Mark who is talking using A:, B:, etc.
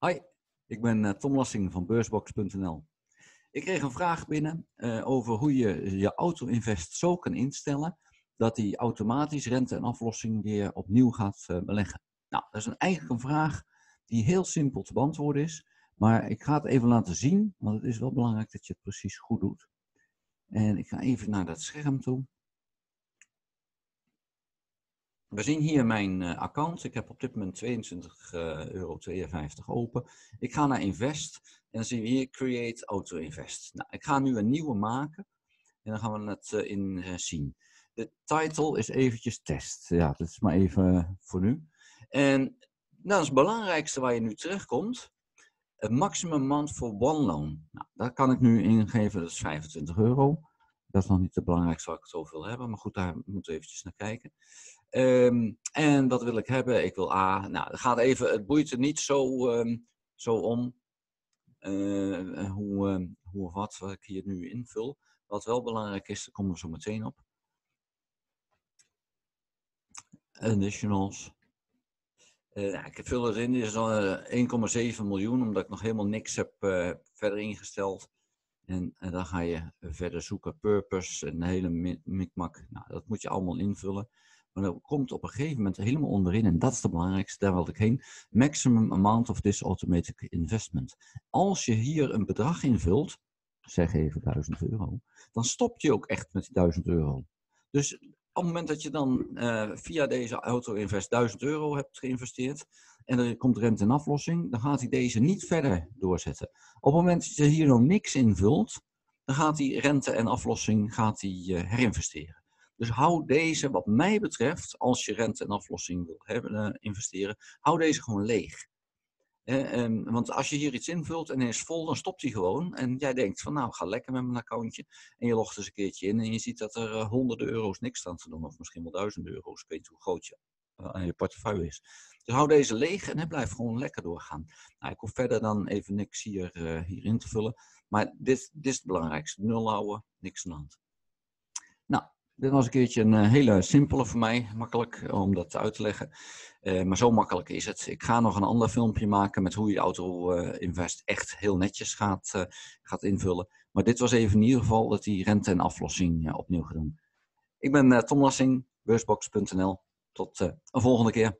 A: Hi, ik ben uh, Tom Lassing van beursbox.nl. Ik kreeg een vraag binnen uh, over hoe je je auto-invest zo kan instellen dat die automatisch rente en aflossing weer opnieuw gaat uh, beleggen. Nou, dat is een, eigenlijk een vraag die heel simpel te beantwoorden is, maar ik ga het even laten zien, want het is wel belangrijk dat je het precies goed doet. En ik ga even naar dat scherm toe. We zien hier mijn uh, account. Ik heb op dit moment 22,52 uh, euro open. Ik ga naar Invest en dan zien we hier Create Auto Invest. Nou, ik ga nu een nieuwe maken en dan gaan we het uh, in zien. De title is eventjes test. Ja, dat is maar even voor nu. En nou, dat is het belangrijkste waar je nu terechtkomt. Het maximum month for one loan. Nou, dat kan ik nu ingeven, dat is 25 euro. Dat is nog niet het belangrijkste wat ik zoveel hebben, maar goed, daar moeten we eventjes naar kijken. Um, en wat wil ik hebben? Ik wil A. Nou, het gaat even, het boeit er niet zo, um, zo om uh, hoe, um, hoe of wat, wat ik hier nu invul. Wat wel belangrijk is, daar komen we zo meteen op. Additionals. Nou, ik vul erin, dit is uh, 1,7 miljoen, omdat ik nog helemaal niks heb verder ingesteld. En, dan ga je verder zoeken, purpose, een hele mikmak. Nou, dat moet je allemaal invullen. Maar dat komt op een gegeven moment helemaal onderin, en dat is de belangrijkste, daar wilde ik heen. Maximum amount of this automatic investment. Als je hier een bedrag invult, zeg even 1000 euro, dan stopt je ook echt met die 1000 euro. Dus op het moment dat je dan uh, via deze auto-invest 1000 euro hebt geïnvesteerd en er komt rente en aflossing, dan gaat hij deze niet verder doorzetten. Op het moment dat je hier nog niks invult, dan gaat die rente en aflossing gaat die, uh, herinvesteren. Dus hou deze, wat mij betreft, als je rente en aflossing wil hebben, uh, investeren, hou deze gewoon leeg. Eh, um, want als je hier iets invult en hij is vol, dan stopt hij gewoon. En jij denkt van nou, ga lekker met mijn accountje. En je logt eens een keertje in en je ziet dat er honderden euro's niks staan te doen. Of misschien wel duizenden euro's. Ik weet niet hoe groot je, uh, je portefeuille is. Dus hou deze leeg en hij blijft gewoon lekker doorgaan. Nou, ik hoef verder dan even niks hier, hier in te vullen. Maar dit, dit is het belangrijkste. Nul houden, niks aan de hand. Nou, dit was een keertje een uh, hele simpele voor mij, makkelijk om dat uit te leggen. Maar zo makkelijk is het. Ik ga nog een ander filmpje maken met hoe je Auto uh, Invest echt heel netjes gaat, gaat invullen. Maar dit was even in ieder geval dat die rente en aflossing opnieuw doen. Ik ben Tom Lassing, beursbox.nl. Tot een volgende keer.